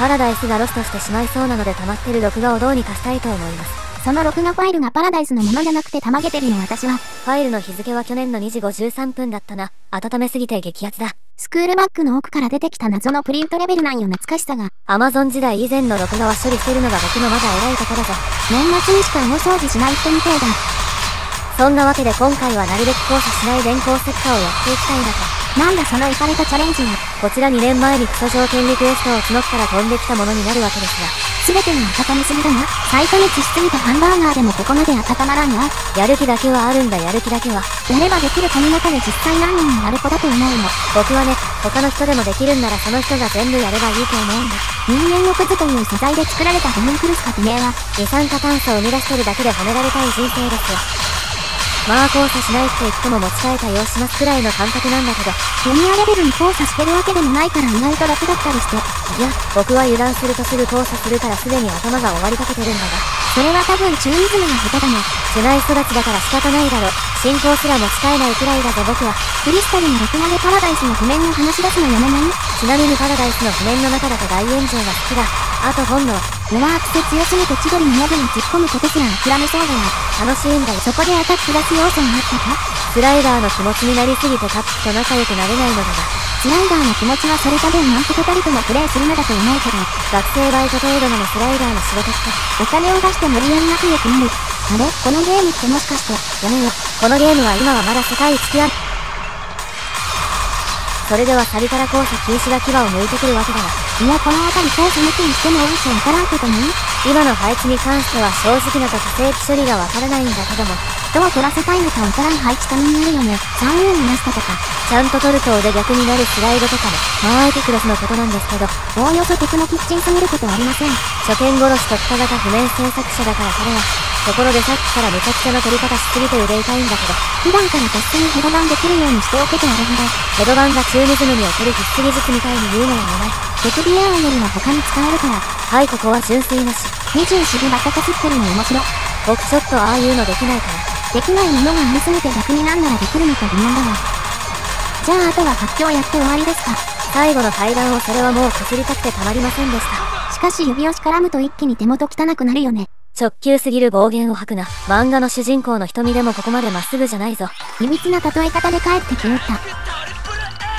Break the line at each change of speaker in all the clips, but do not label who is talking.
パラダイスがロストしてしまいそうなので溜まってる録画をどうにかしたいと思います。
その録画ファイルがパラダイスのものじゃなくてたまげてるよ私は。
ファイルの日付は去年の2時53分だったな。温めすぎて激アツだ。
スクールバッグの奥から出てきた謎のプリントレベルなんよ懐かしさが。
アマゾン時代以前の録画は処理してるのが僕のまだ偉いところぞ。
年末にしか大掃除しない人みたいだ。
そんなわけで今回はなるべく交差しない電光石火をやっていきたいんだと。
なんだそのイカれたチャレンジは。
こちら2年前にクソ条件リクエストを募ったら飛んできたものになるわけですが。
すべてが温めすぎだな。再加熱しすぎたハンバーガーでもここまで温まらんわ。
やる気だけはあるんだやる気だけは。
やればできるこの中で実際何人になる子だと思うの。
僕はね、他の人でもできるんならその人が全部やればいいと思うんだ。
人間のクズという素材で作られたホムンクルス革命は、
二酸化炭素を生み出してるだけで褒められたい人生ですよ。まあ交差しないって言っても持ち替えたよしますくらいの感覚なんだけど、
ジュニアレベルに交差してるわけでもないから意外と楽だったりして。
いや、僕は油断するとすぐ交差するからすでに頭が終わりかけてるんだが。
それは多分チューニズムが下手だね。
世代育ちだから仕方ないだろ。進行すら持ち替えないくらいだぞ僕は。
クリスタルの録画でパラダイスの譜面を話し出すのやめない
ちなみにパラダイスの譜面の中だと大炎上が好きだ。あと本能。
うわー癖強すぎて千鳥のモブに突っ込むことすら諦めそうだ
よ。楽しいんだよ。
そこでアタック出す要素になったか？
スライダーの気持ちになりすぎてタップと仲良くなれないのだが。
スライダーの気持ちはそれ多分なんとかたりともプレイするのだと思うけど、
学生バイト程度のスライダーの仕事って、
お金を出して無理やり仲良くなる。あれ？このゲームってもしかして、
やめよ。このゲームは今はまだ世界一きある。それではサビから交差禁止が牙を向いてくるわけだが。
いや、この辺り交差抜きにしても多いしわからんことない
今の配置に関しては正直なと家政処理がわからないんだけども、
人を取らせたいのかわからん配置ためになるよね。3円になしたとか。
ちゃんと取ると腕逆になるスライドとかも、まあエピクロスのことなんですけど、
おおよそテクノキッチンすぎることはありません。
初見殺し特化型譜面制作者だから彼は、ところでさっきからめちゃくちゃな取り方しすぎて腕痛いんだけど、
普段からとっさにヘドバンできるようにしておけとあれほど。
ヘドバンがチューニズムにおける必須技術みたいに言うのはやない。
テクビアーンよりは他に使えるから。
はい、ここは純粋なし。
24時バカかすってるの面白。
僕ちょっとああいうのできないから。
できないものがありすぎて逆になんならできるのか疑問だわ。じゃああとは発表やって終わりですか。
最後の階段をそれはもうこすりたくてたまりませんでした。
しかし指をし絡むと一気に手元汚くなるよね。
直球すぎる暴言を吐くな。漫画の主人公の瞳でもここまでまっすぐじゃないぞ。
いびつな例え方で帰ってきよった。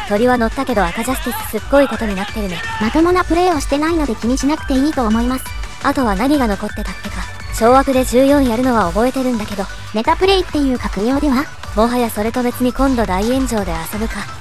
鳥は乗ったけど赤ジャスティスすっごいことになってるね。
まともなプレイをしてないので気にしなくていいと思います。
あとは何が残ってたってか。小枠で14やるのは覚えてるんだけど、
ネタプレイっていう格用では？
もはやそれと別に今度大炎上で遊ぶか。